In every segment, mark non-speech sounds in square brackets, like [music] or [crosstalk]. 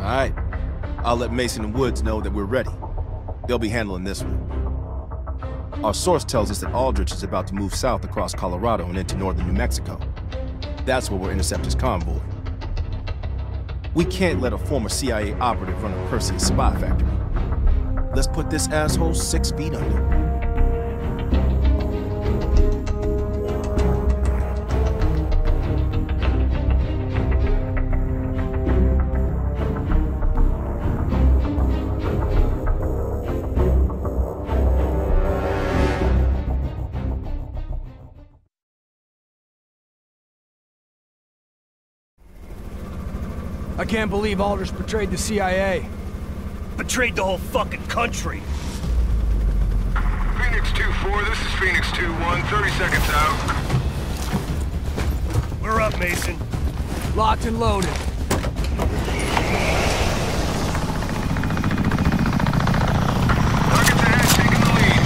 Alright. I'll let Mason and Woods know that we're ready. They'll be handling this one. Our source tells us that Aldrich is about to move south across Colorado and into northern New Mexico. That's where we'll intercept his convoy. We can't let a former CIA operative run a Perseus spy factory. Let's put this asshole six feet under. Can't believe Aldrich betrayed the CIA. Betrayed the whole fucking country. Phoenix 2-4, this is Phoenix 2-1, 30 seconds out. We're up, Mason. Locked and loaded. Targets ahead, taking the lead.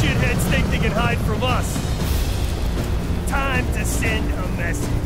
Shitheads think they can hide from us. Time to send a message.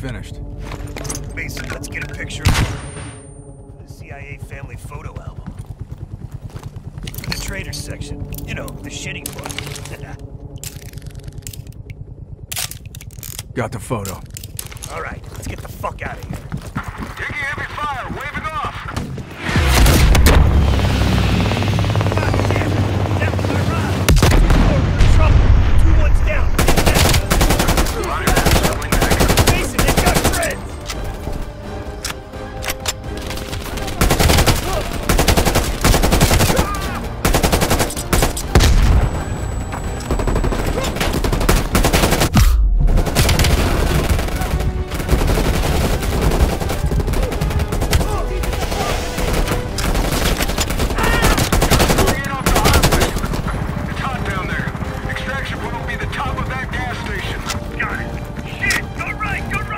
Finished. Mason, let's get a picture for the CIA family photo album. The trader section. You know, the shitting part. Got the photo. [laughs] All right, let's get the fuck out of here. Taking heavy fire, waving me the top of that gas station. Got it. Shit! Go right.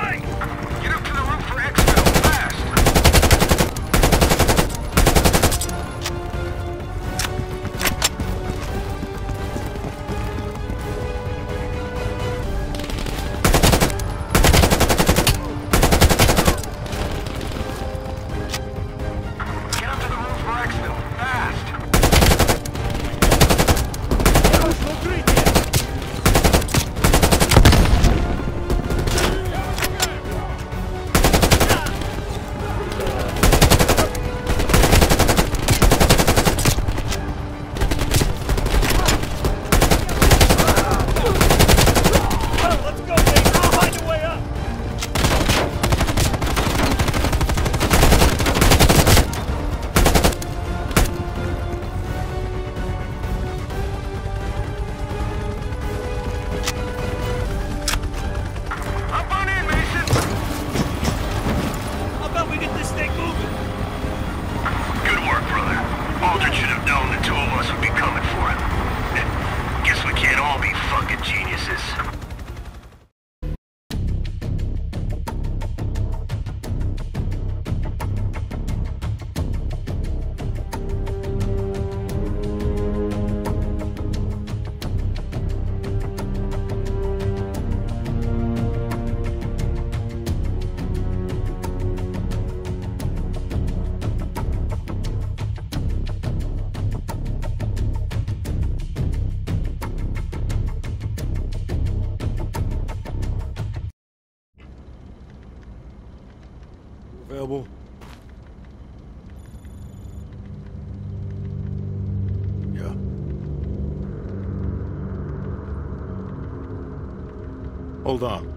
Hold on.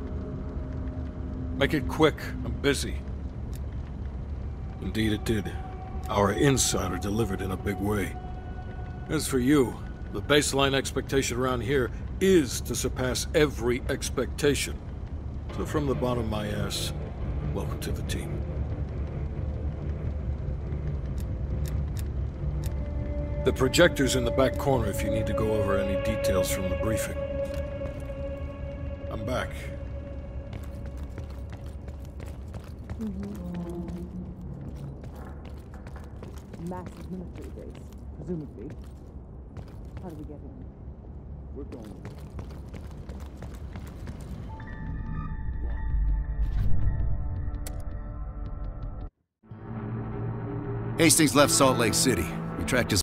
Make it quick. I'm busy. Indeed, it did. Our insider delivered in a big way. As for you, the baseline expectation around here is to surpass every expectation. So, from the bottom of my ass, welcome to the team. The projector's in the back corner if you need to go over any details from the briefing. I'm back. Massive military base, presumably. How do we get in? We're going. Hastings left Salt Lake City. We tracked his